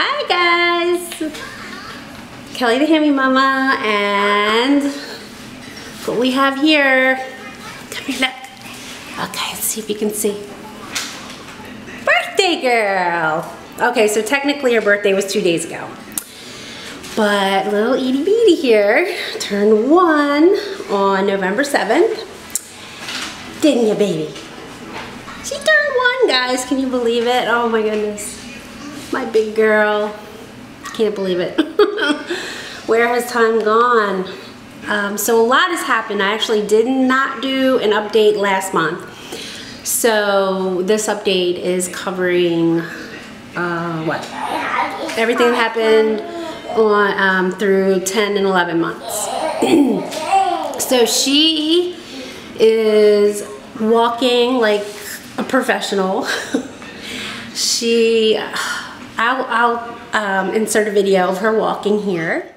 Hi guys! Kelly the HammyMamma and what we have here. Come here, look. Okay, let's see if you can see. Birthday girl! Okay, so technically her birthday was two days ago. But little Edie Beatty here turned one on November 7th. Didn't you, baby? She turned one, guys. Can you believe it? Oh my goodness. My big girl. Can't believe it. Where has time gone? Um, so a lot has happened. I actually did not do an update last month. So this update is covering uh, what? Everything that happened on um, through 10 and 11 months. so she is walking like a professional. she I'll, I'll um, insert a video of her walking here.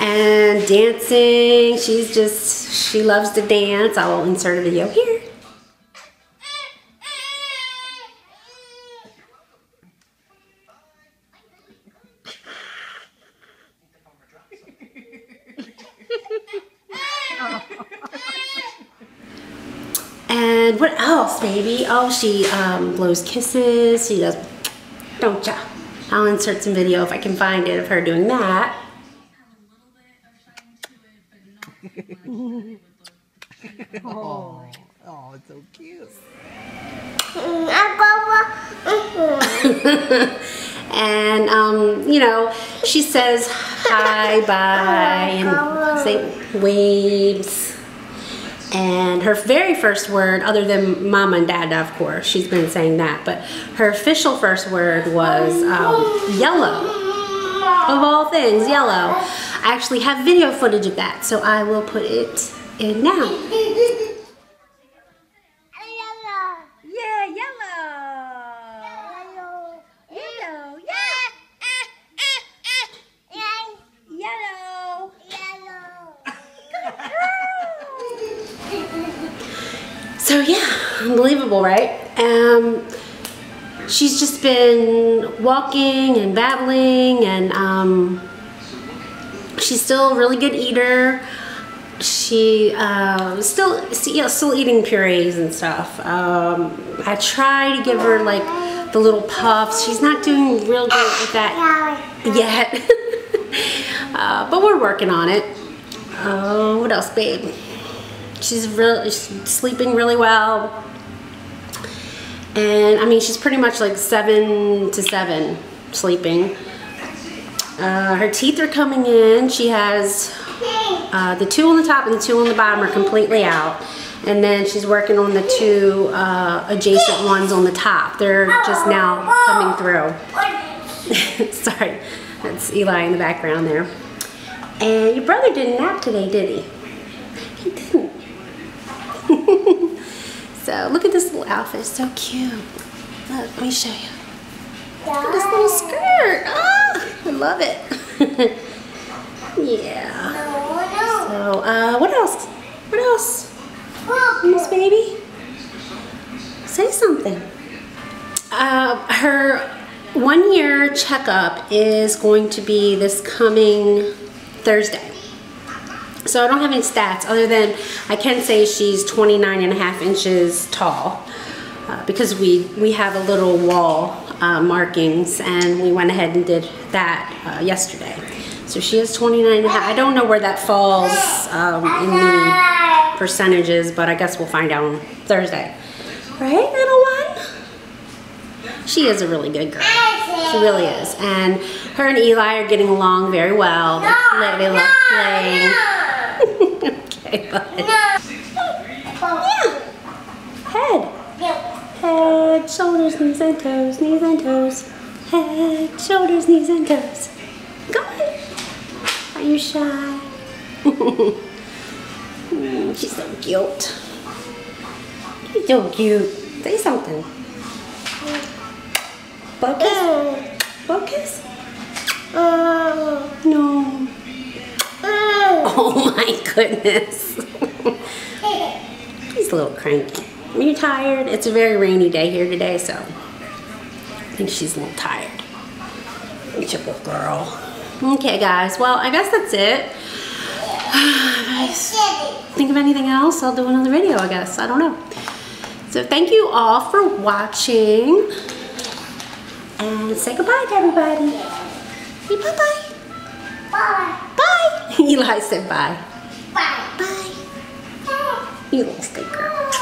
And dancing, she's just, she loves to dance. I will insert a video here. And what else, baby? Oh, she um, blows kisses. She does, don't ya? I'll insert some video if I can find it of her doing that. oh, oh, it's so cute. and um, you know, she says hi, bye, and say waves. And her very first word, other than mama and dad, of course, she's been saying that, but her official first word was um, yellow. Of all things, yellow. I actually have video footage of that, so I will put it in now. Yeah, yellow. Yellow, yeah. Yellow. So yeah, unbelievable, right? Um, she's just been walking and babbling and um, she's still a really good eater. She uh, still, know, still eating purees and stuff. Um, I try to give her like the little puffs. She's not doing real good with that yet, uh, but we're working on it. Uh, what else, babe? She's really sleeping really well. And I mean, she's pretty much like seven to seven sleeping. Uh, her teeth are coming in. She has uh, the two on the top and the two on the bottom are completely out. And then she's working on the two uh, adjacent ones on the top. They're just now coming through. Sorry, that's Eli in the background there. And your brother didn't nap today, did he? He didn't. so look at this little outfit, it's so cute. Look, let me show you. Look at this little skirt. Oh, I love it. yeah. So, uh, what else? What else? Miss Baby? Say something. Uh, her one year checkup is going to be this coming Thursday. So I don't have any stats other than I can say she's 29 and a half inches tall uh, because we, we have a little wall uh, markings and we went ahead and did that uh, yesterday. So she is 29 and a half. I don't know where that falls um, in the percentages, but I guess we'll find out on Thursday. Right, little one? She is a really good girl. She really is. And her and Eli are getting along very well. They, they love playing. Okay, bud. Yeah. Head. Head, shoulders, knees and toes, knees and toes. Head, shoulders, knees and toes. Go on. Are you shy? mm, she's so cute. She's so cute. Say something. Focus? Focus? Uh, no. Uh, goodness. He's a little cranky. Are you tired? It's a very rainy day here today, so I think she's a little tired. Good girl. Okay, guys. Well, I guess that's it. Think of anything else, I'll do another video, I guess. I don't know. So thank you all for watching. And say goodbye to everybody. Say bye-bye. Bye. Bye. Eli said bye. Bye. Bye. You little stink girl.